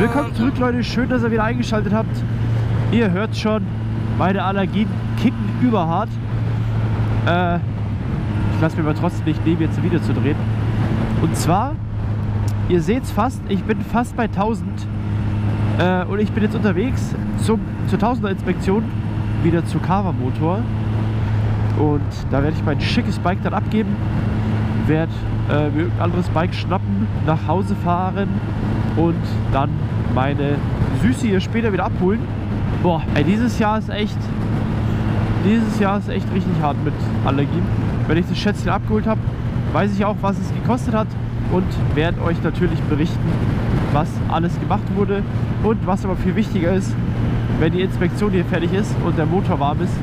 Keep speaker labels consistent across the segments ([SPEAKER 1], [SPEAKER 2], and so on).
[SPEAKER 1] Willkommen zurück, Leute. Schön, dass ihr wieder eingeschaltet habt. Ihr hört schon, meine Allergien kicken überhart. Äh, ich lasse mir aber trotzdem nicht nehmen, jetzt ein Video zu drehen. Und zwar, ihr seht es fast, ich bin fast bei 1000. Äh, und ich bin jetzt unterwegs zum, zur 1000er Inspektion wieder zu Carver Motor. Und da werde ich mein schickes Bike dann abgeben. Werde äh, mir irgendein anderes Bike schnappen, nach Hause fahren und dann meine Süße hier später wieder abholen. Boah, ey, dieses Jahr ist echt. Dieses Jahr ist echt richtig hart mit Allergien. Wenn ich das Schätzchen abgeholt habe, weiß ich auch, was es gekostet hat und werde euch natürlich berichten, was alles gemacht wurde. Und was aber viel wichtiger ist, wenn die Inspektion hier fertig ist und der Motor warm ist,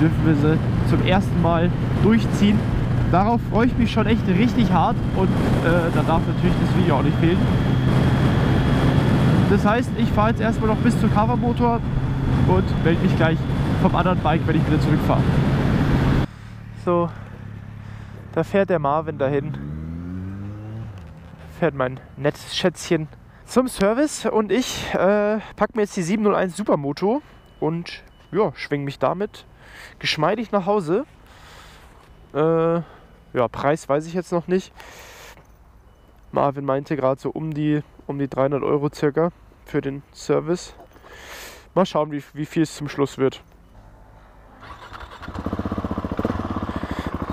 [SPEAKER 1] dürfen wir sie zum ersten Mal durchziehen. Darauf freue ich mich schon echt richtig hart und äh, da darf natürlich das Video auch nicht fehlen. Das heißt, ich fahre jetzt erstmal noch bis zum Covermotor und melde mich gleich vom anderen Bike, wenn ich wieder zurückfahre. So, da fährt der Marvin dahin. Fährt mein nettes Schätzchen zum Service und ich äh, packe mir jetzt die 701 Supermoto und ja, schwinge mich damit geschmeidig nach Hause. Äh, ja, Preis weiß ich jetzt noch nicht. Marvin meinte gerade so um die, um die 300 Euro circa für den Service. Mal schauen, wie, wie viel es zum Schluss wird.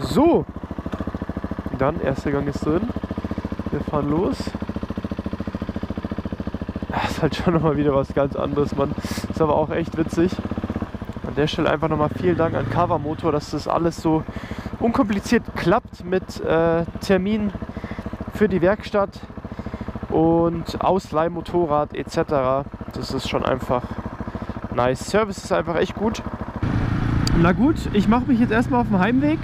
[SPEAKER 1] So, dann erster Gang ist drin. Wir fahren los. Das ist halt schon nochmal wieder was ganz anderes, Mann. Ist aber auch echt witzig. An der Stelle einfach nochmal vielen Dank an Cover Motor, dass das alles so unkompliziert klappt mit äh, Termin für die Werkstatt und Ausleihmotorrad etc. Das ist schon einfach nice. Service ist einfach echt gut. Na gut, ich mache mich jetzt erstmal auf den Heimweg,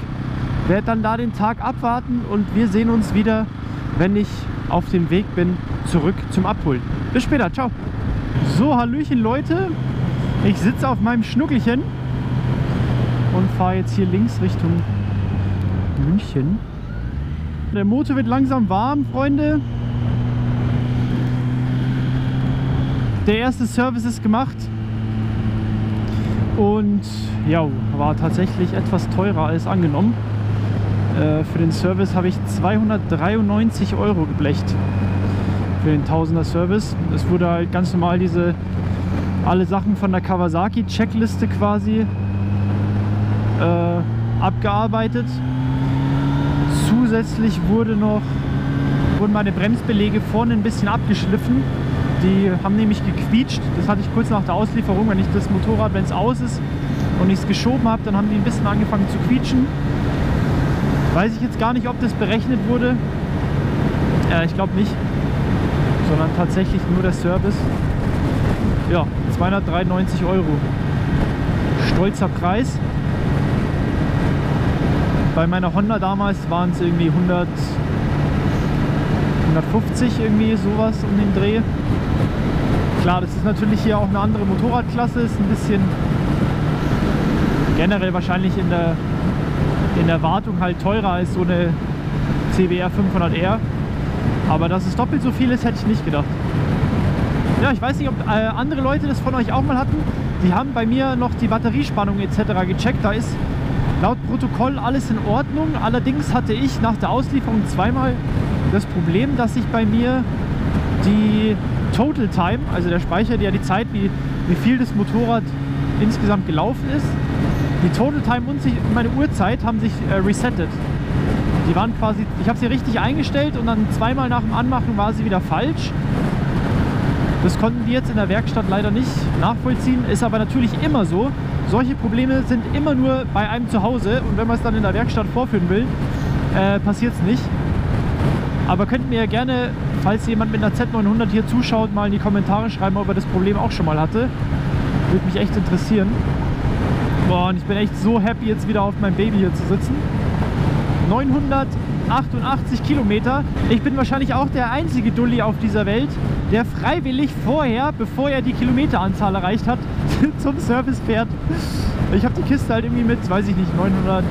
[SPEAKER 1] werde dann da den Tag abwarten und wir sehen uns wieder, wenn ich auf dem Weg bin, zurück zum Abholen. Bis später, ciao. So, Hallöchen Leute, ich sitze auf meinem Schnuckelchen und fahre jetzt hier links Richtung München. Der Motor wird langsam warm, Freunde. Der erste Service ist gemacht. Und ja, war tatsächlich etwas teurer als angenommen. Äh, für den Service habe ich 293 Euro geblecht. Für den 1000er Service. Es wurde halt ganz normal diese alle Sachen von der Kawasaki Checkliste quasi äh, abgearbeitet. Zusätzlich wurde noch, wurden meine Bremsbelege vorne ein bisschen abgeschliffen. Die haben nämlich gequietscht. Das hatte ich kurz nach der Auslieferung, wenn ich das Motorrad, wenn es aus ist und ich es geschoben habe, dann haben die ein bisschen angefangen zu quietschen. Weiß ich jetzt gar nicht, ob das berechnet wurde. Äh, ich glaube nicht. Sondern tatsächlich nur der Service. Ja, 293 Euro. Stolzer Preis. Bei meiner Honda damals waren es irgendwie 100, 150 irgendwie sowas um den Dreh. Klar, das ist natürlich hier auch eine andere Motorradklasse, ist ein bisschen generell wahrscheinlich in der, in der Wartung halt teurer als so eine CBR 500R. Aber dass es doppelt so viel ist, hätte ich nicht gedacht. Ja, ich weiß nicht, ob äh, andere Leute das von euch auch mal hatten. Die haben bei mir noch die Batteriespannung etc. gecheckt. Da ist laut Protokoll alles in Ordnung. Allerdings hatte ich nach der Auslieferung zweimal das Problem, dass sich bei mir die Total Time, also der Speicher, der die Zeit, wie, wie viel das Motorrad insgesamt gelaufen ist, die Total Time und sich, meine Uhrzeit haben sich äh, resettet. Die waren quasi, ich habe sie richtig eingestellt und dann zweimal nach dem Anmachen war sie wieder falsch. Das konnten die jetzt in der Werkstatt leider nicht nachvollziehen, ist aber natürlich immer so. Solche Probleme sind immer nur bei einem zu Hause und wenn man es dann in der Werkstatt vorführen will, äh, passiert es nicht. Aber könnt mir gerne, falls jemand mit einer Z900 hier zuschaut, mal in die Kommentare schreiben, ob er das Problem auch schon mal hatte. Würde mich echt interessieren. Boah, und ich bin echt so happy, jetzt wieder auf meinem Baby hier zu sitzen. 988 Kilometer. Ich bin wahrscheinlich auch der einzige Dulli auf dieser Welt, der freiwillig vorher, bevor er die Kilometeranzahl erreicht hat, zum Service fährt. Ich habe die Kiste halt irgendwie mit, weiß ich nicht, 900,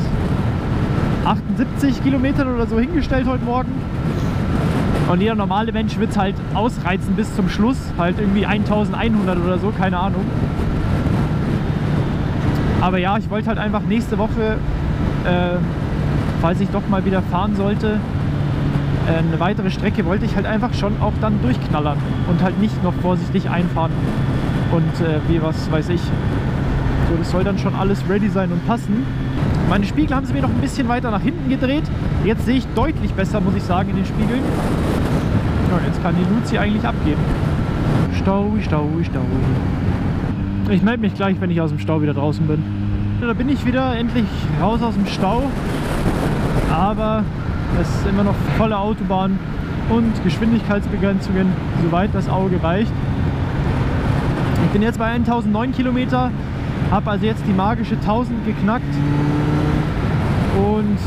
[SPEAKER 1] 78 Kilometern oder so hingestellt heute Morgen. Und jeder normale Mensch wird es halt ausreizen bis zum Schluss. Halt irgendwie 1100 oder so, keine Ahnung. Aber ja, ich wollte halt einfach nächste Woche, äh, falls ich doch mal wieder fahren sollte, eine weitere Strecke wollte ich halt einfach schon auch dann durchknallern und halt nicht noch vorsichtig einfahren und äh, wie was weiß ich. So, das soll dann schon alles ready sein und passen. Meine Spiegel haben sie mir noch ein bisschen weiter nach hinten gedreht. Jetzt sehe ich deutlich besser, muss ich sagen, in den Spiegeln. Ja, jetzt kann die Luzi eigentlich abgehen. Stau, Stau, Stau. Ich melde mich gleich, wenn ich aus dem Stau wieder draußen bin. Da bin ich wieder endlich raus aus dem Stau. Aber es ist immer noch volle Autobahn und Geschwindigkeitsbegrenzungen, soweit das Auge reicht. Ich bin jetzt bei 1009 Kilometer, habe also jetzt die magische 1000 geknackt und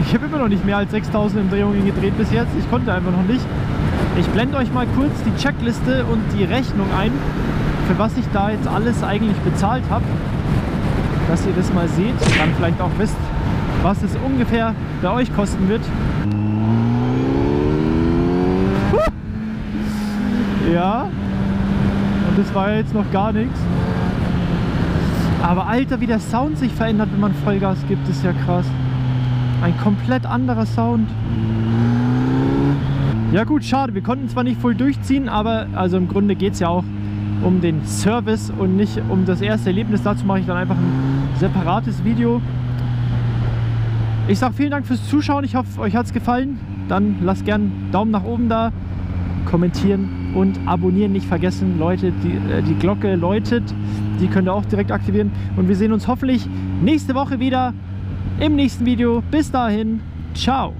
[SPEAKER 1] ich habe immer noch nicht mehr als 6000 Umdrehungen gedreht bis jetzt. Ich konnte einfach noch nicht. Ich blende euch mal kurz die Checkliste und die Rechnung ein, für was ich da jetzt alles eigentlich bezahlt habe, dass ihr das mal seht und dann vielleicht auch wisst, was es ungefähr bei euch kosten wird. Ja, und das war jetzt noch gar nichts. Aber Alter, wie der Sound sich verändert, wenn man Vollgas gibt, ist ja krass. Ein komplett anderer Sound. Ja gut, schade. Wir konnten zwar nicht voll durchziehen, aber also im Grunde geht es ja auch um den Service und nicht um das erste Erlebnis. Dazu mache ich dann einfach ein separates Video. Ich sage vielen Dank fürs Zuschauen. Ich hoffe, euch hat es gefallen. Dann lasst einen Daumen nach oben da, kommentieren und abonnieren nicht vergessen. Leute, die, äh, die Glocke läutet. Die könnt ihr auch direkt aktivieren. Und wir sehen uns hoffentlich nächste Woche wieder im nächsten Video. Bis dahin, ciao.